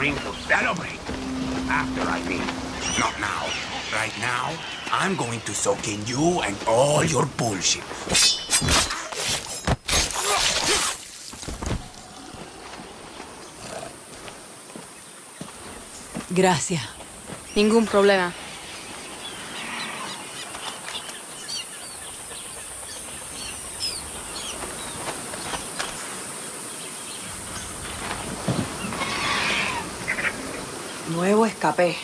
drink to celebrate. After, I mean. Not now. Right now, I'm going to soak in you and all your bullshit. Gracias. Ningún problema. Nuevo escape.